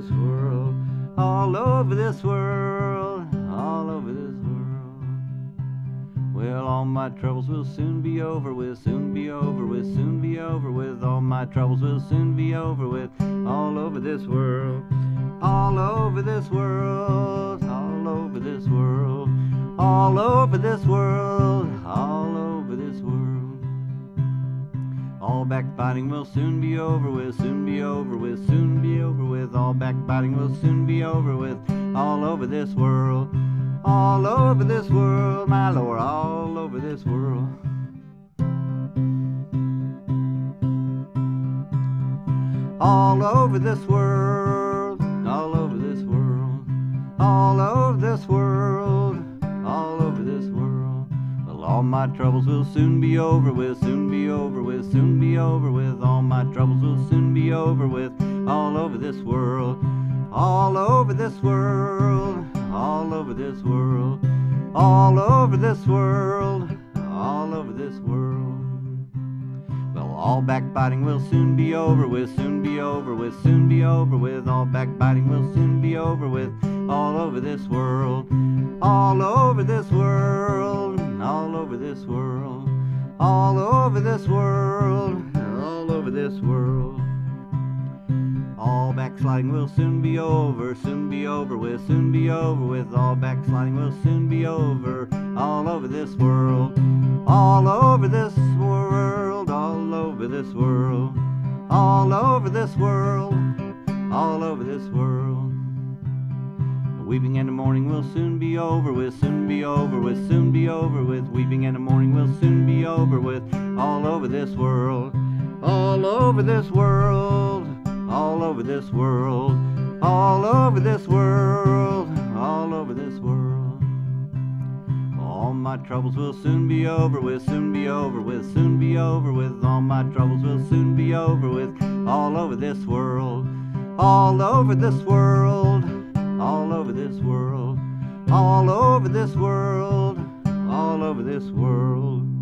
this world, all over this world, all over this world. Well, all my troubles will soon be over with, soon be over with, soon be over with. All my troubles will soon be over with, all over this world, all over this world, all over this world, all over this world, all over this world. All backbiting will soon be over with, soon be over with, soon be with. All backbiting will soon be over with, all over this world, all over this world, my Lord, all over this world. All over this world, all over this world, all over this world, all over this world. Well, all my troubles will soon be over with, soon be over with, soon be over with. All my troubles will soon be over with, all over this world, all over this world, all over this world, all over this world, all over this world. Well, all backbiting will soon be over with, soon be over with, soon be over with. All backbiting will soon be over with, all over this world, all over this world, all over this world, all over this world, all over this world. All backsliding will soon be over, soon be over with, soon be over with. All backsliding will soon be over, all over this world, all over this world, all over this world, all over this world, all over this world. Weeping in the morning will soon be over with, soon be over with, soon be over with. Weeping in the morning will soon be over with, all over this world, all over this world, over this world, all over this world, all over this world. All my troubles will soon be over with, soon be over with, soon be over with. All my troubles will soon be over with, all over this world, all over this world, all over this world, all over this world, all over this world.